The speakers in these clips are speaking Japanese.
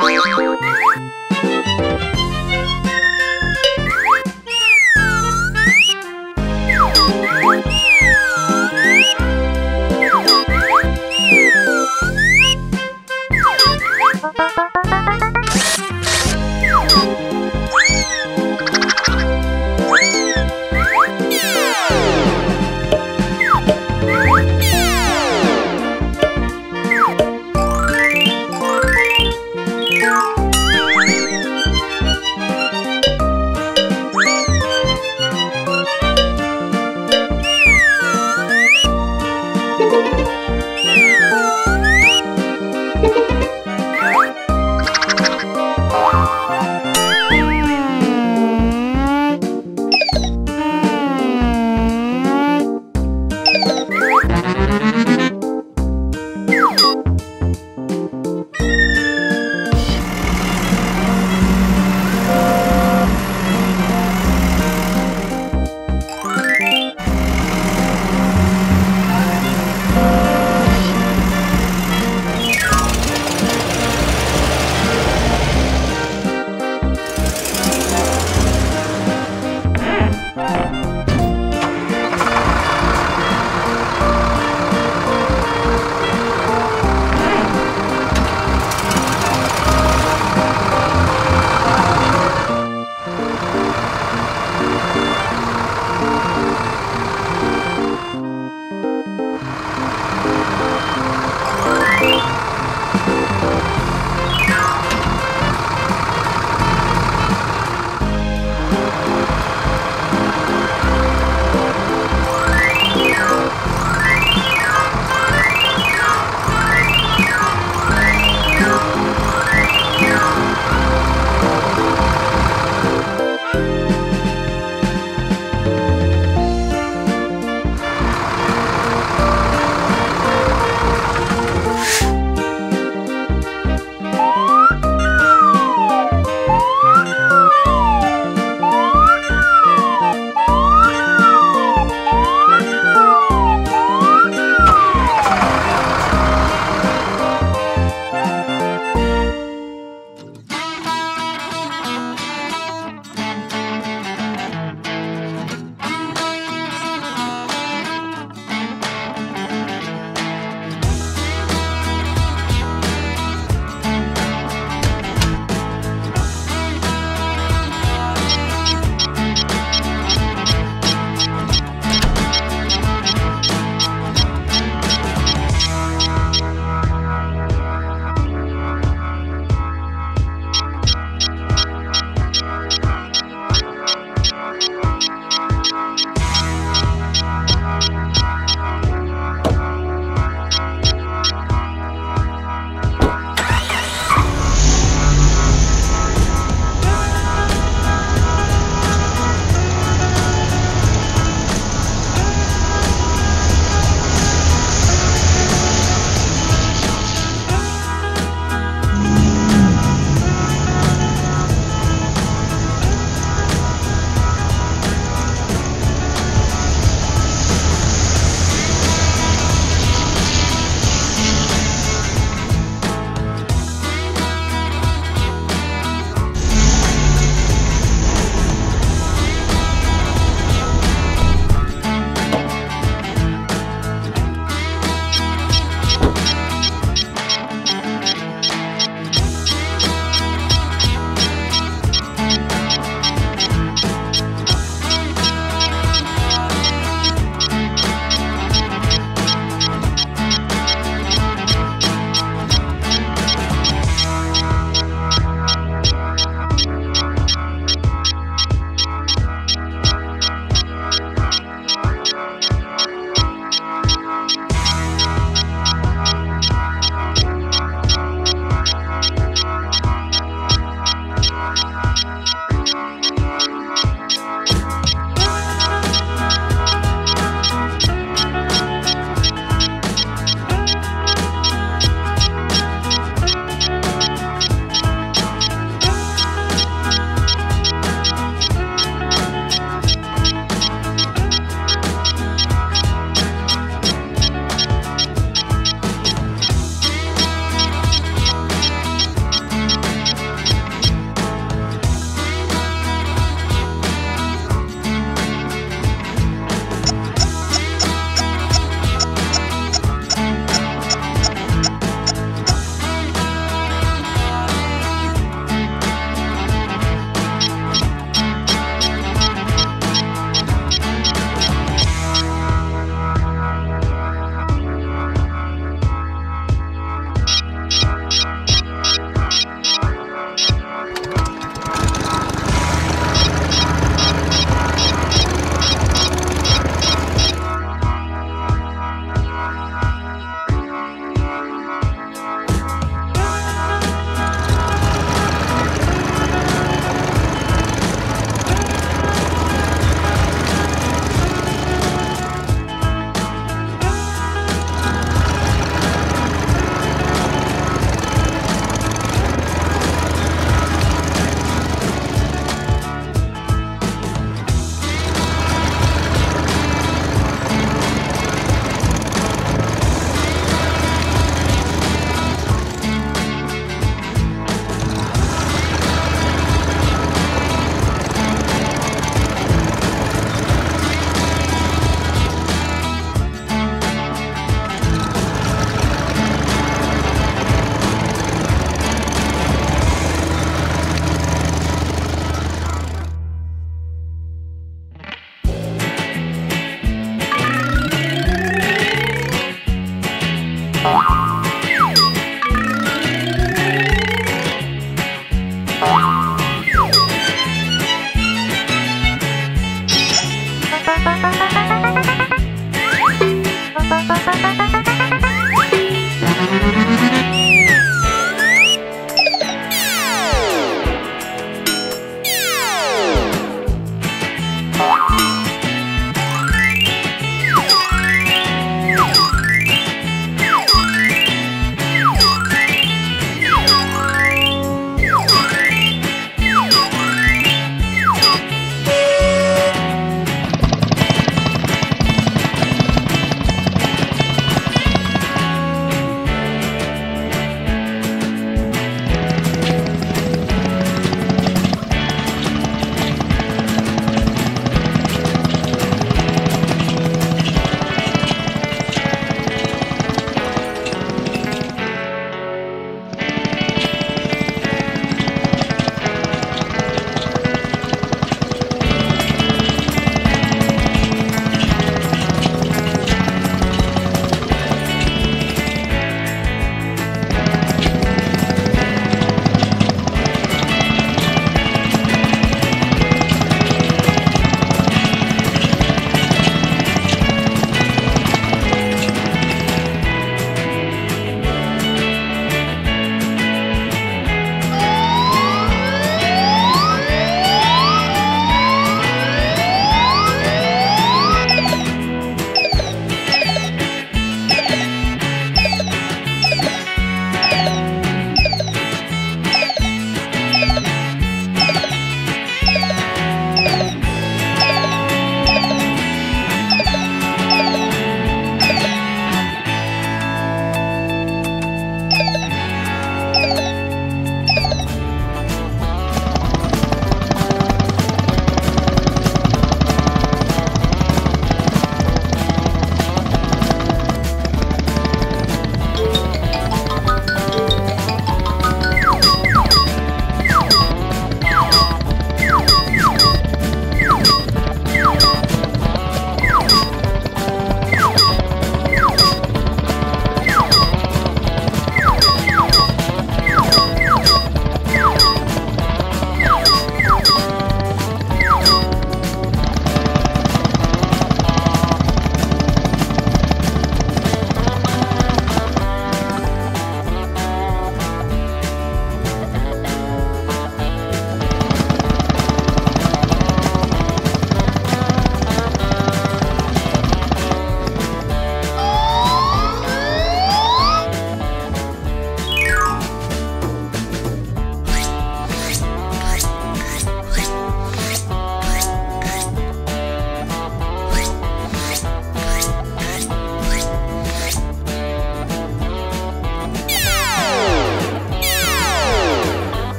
よいしょ。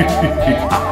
ha ha ha